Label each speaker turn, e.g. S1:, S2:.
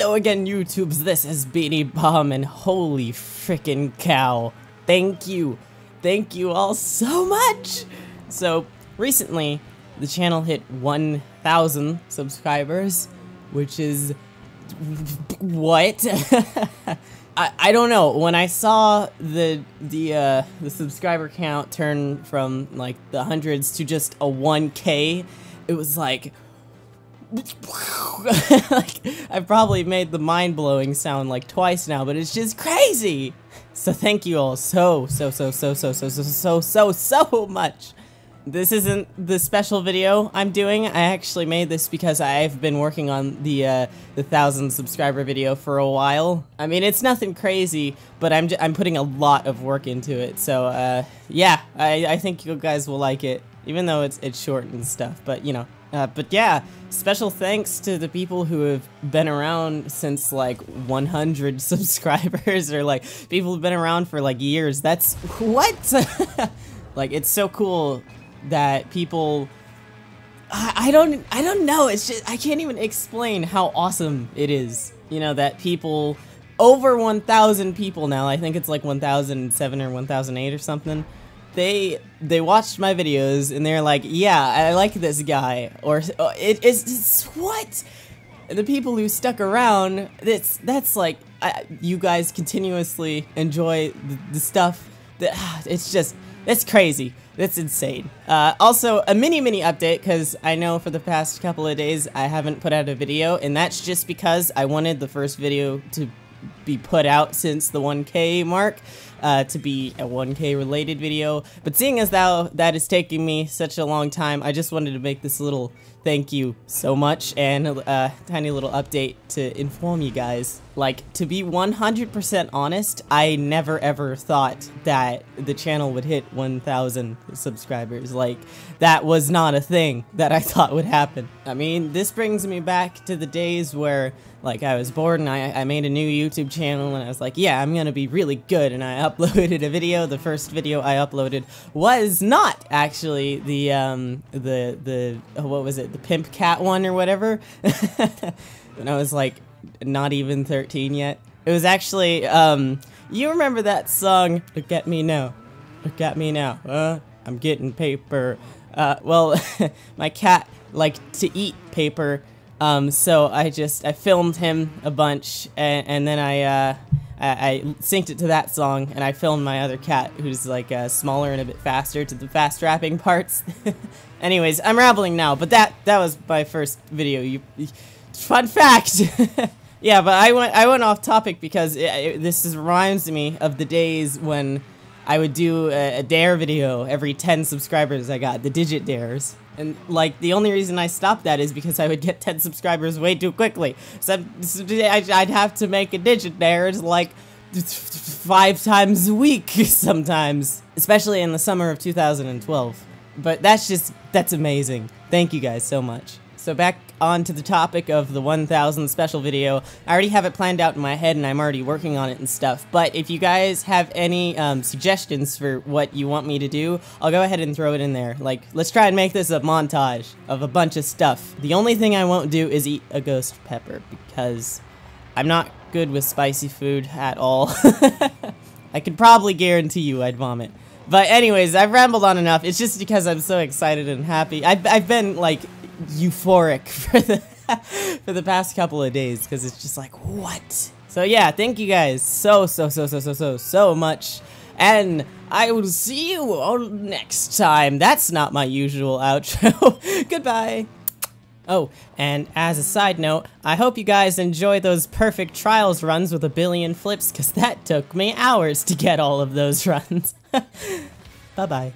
S1: Hello again, YouTubes. This is Beenie Bomb, and holy freaking cow. Thank you. Thank you all so much. So, recently, the channel hit 1,000 subscribers, which is. What? I, I don't know. When I saw the the uh, the subscriber count turn from like the hundreds to just a 1k, it was like like I've probably made the mind-blowing sound like twice now, but it's just crazy. So thank you all so so so so so so so so so so much. This isn't the special video I'm doing. I actually made this because I've been working on the uh, the thousand subscriber video for a while. I mean, it's nothing crazy, but I'm I'm putting a lot of work into it. So uh, yeah, I I think you guys will like it, even though it's it's short and stuff. But you know, uh, but yeah, special thanks to the people who have been around since like 100 subscribers or like people who've been around for like years. That's what? like it's so cool that people I, I don't I don't know. It's just I can't even explain how awesome it is. You know that people over 1,000 people now. I think it's like 1,007 or 1,008 or something they they watched my videos and they're like, yeah, I like this guy, or uh, it is what. The people who stuck around, that's that's like I, you guys continuously enjoy the, the stuff. That it's just that's crazy. That's insane. Uh, also, a mini mini update because I know for the past couple of days I haven't put out a video, and that's just because I wanted the first video to be put out since the 1k mark uh, to be a 1k related video. But seeing as thou that is taking me such a long time I just wanted to make this little thank you so much and a uh, tiny little update to inform you guys like to be 100% honest I never ever thought that the channel would hit 1000 subscribers like that was not a thing that I thought would happen I mean this brings me back to the days where like I was bored and I, I made a new YouTube channel and I was like, yeah, I'm gonna be really good. And I uploaded a video. The first video I uploaded was not actually the, um, the, the, what was it? The Pimp Cat one or whatever. and I was like, not even 13 yet. It was actually, um, you remember that song, Look at Me Now. Look at Me Now. Uh, I'm getting paper. Uh, well, my cat liked to eat paper um, so I just I filmed him a bunch, and, and then I, uh, I, I synced it to that song, and I filmed my other cat, who's like uh, smaller and a bit faster to the fast rapping parts. Anyways, I'm rambling now, but that that was my first video. You, fun fact. yeah, but I went I went off topic because it, it, this is, reminds me of the days when I would do a, a dare video every 10 subscribers I got, the digit dares. And, like, the only reason I stopped that is because I would get 10 subscribers way too quickly. So I'd have to make a digit dares, like, five times a week sometimes. Especially in the summer of 2012. But that's just, that's amazing. Thank you guys so much. So back on to the topic of the 1000 special video. I already have it planned out in my head and I'm already working on it and stuff, but if you guys have any um, suggestions for what you want me to do, I'll go ahead and throw it in there. Like, let's try and make this a montage of a bunch of stuff. The only thing I won't do is eat a ghost pepper, because I'm not good with spicy food at all. I could probably guarantee you I'd vomit. But anyways, I've rambled on enough. It's just because I'm so excited and happy. I've, I've been, like, euphoric for the for the past couple of days because it's just like what so yeah thank you guys so so so so so so so much and I will see you all next time. That's not my usual outro. Goodbye. Oh, and as a side note, I hope you guys enjoy those perfect trials runs with a billion flips, because that took me hours to get all of those runs. Bye-bye.